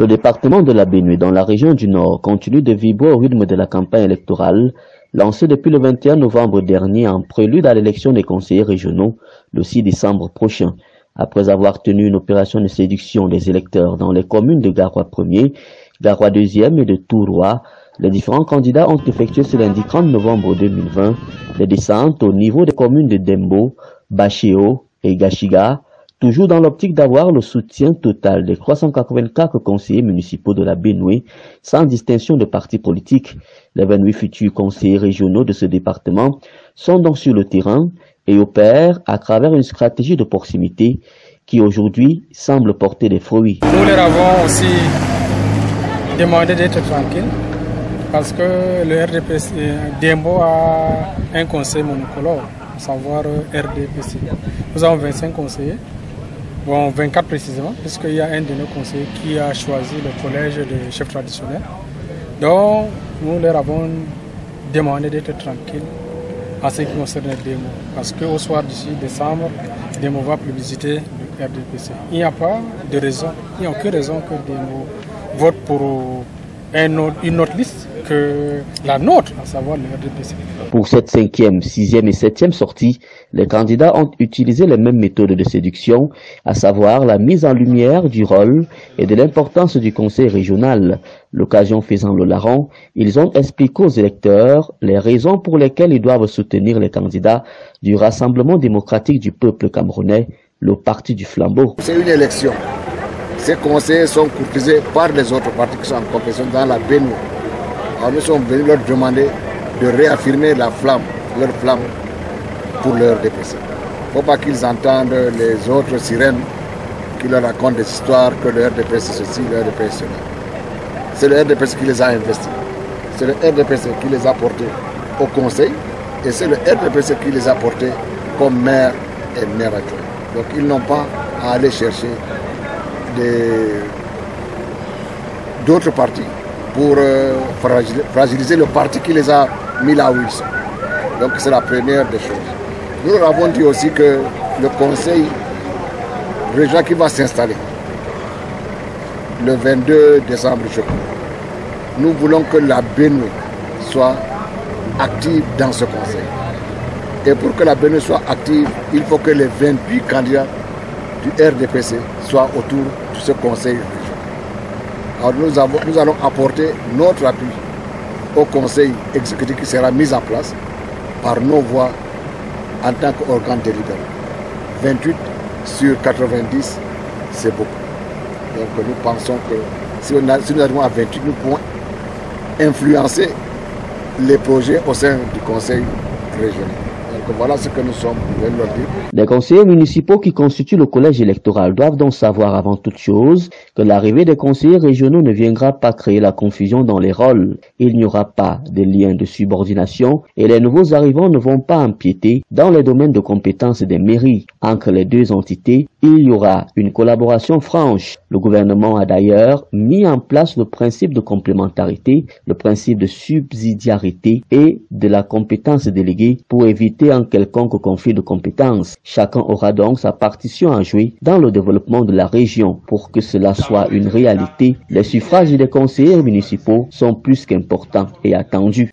Le département de la Bénuée, dans la région du Nord, continue de vibrer au rythme de la campagne électorale lancée depuis le 21 novembre dernier en prélude à l'élection des conseillers régionaux le 6 décembre prochain. Après avoir tenu une opération de séduction des électeurs dans les communes de Garoua 1er, Garoua 2e et de Tourois, les différents candidats ont effectué ce lundi 30 novembre 2020 les descentes au niveau des communes de Dembo, Bachéo et Gachiga, toujours dans l'optique d'avoir le soutien total des 384 conseillers municipaux de la Benoué, sans distinction de partis politiques. Les 28 futurs conseillers régionaux de ce département sont donc sur le terrain et opèrent à travers une stratégie de proximité qui aujourd'hui semble porter des fruits. Nous leur avons aussi demandé d'être tranquilles parce que le RDPC, Dembo a un conseil monocolore, à savoir RDPC. Nous avons 25 conseillers, bon 24 précisément, puisqu'il y a un de nos conseillers qui a choisi le collège de chefs traditionnels. Donc nous leur avons demandé d'être tranquilles en ce qui concerne Demo, parce qu'au soir d'ici décembre, Demo va publiciter le RDPC. Il n'y a pas de raison, il n'y a aucune raison que Demo vote pour une autre liste que la nôtre, à savoir le RDPC. Pour cette cinquième, sixième et septième sortie, les candidats ont utilisé les mêmes méthodes de séduction, à savoir la mise en lumière du rôle et de l'importance du conseil régional. L'occasion faisant le larron, ils ont expliqué aux électeurs les raisons pour lesquelles ils doivent soutenir les candidats du Rassemblement démocratique du peuple camerounais, le parti du flambeau. C'est une élection ces conseillers sont courtisés par les autres partis qui sont en compétition dans la Bénou. Alors nous sommes venus leur demander de réaffirmer la flamme, leur flamme pour leur DPC. Il ne faut pas qu'ils entendent les autres sirènes qui leur racontent des histoires que le RDPC ceci, le RDPC cela. C'est le RDPC qui les a investis. C'est le RDPC qui les a portés au conseil et c'est le RDPC qui les a portés comme maire et maire adjoint. Donc ils n'ont pas à aller chercher d'autres partis pour euh, fragiliser le parti qui les a mis là où ils sont. Donc c'est la première des choses. Nous leur avons dit aussi que le conseil régional qui va s'installer le 22 décembre, je crois, nous voulons que la Bénoué soit active dans ce conseil. Et pour que la Bénoué soit active, il faut que les 28 candidats du RDPC soit autour de ce conseil régional. Alors nous, avons, nous allons apporter notre appui au conseil exécutif qui sera mis en place par nos voix en tant qu'organe délibérant. 28 sur 90, c'est beaucoup. Donc nous pensons que si, si nous arrivons à 28, nous pouvons influencer les projets au sein du conseil régional voilà ce que nous sommes Les conseillers municipaux qui constituent le collège électoral doivent donc savoir avant toute chose que l'arrivée des conseillers régionaux ne viendra pas créer la confusion dans les rôles. Il n'y aura pas de lien de subordination et les nouveaux arrivants ne vont pas empiéter dans les domaines de compétences des mairies. Entre les deux entités, il y aura une collaboration franche. Le gouvernement a d'ailleurs mis en place le principe de complémentarité, le principe de subsidiarité et de la compétence déléguée pour éviter quelconque conflit de compétences. Chacun aura donc sa partition à jouer dans le développement de la région. Pour que cela soit une réalité, les suffrages des conseillers municipaux sont plus qu'importants et attendus.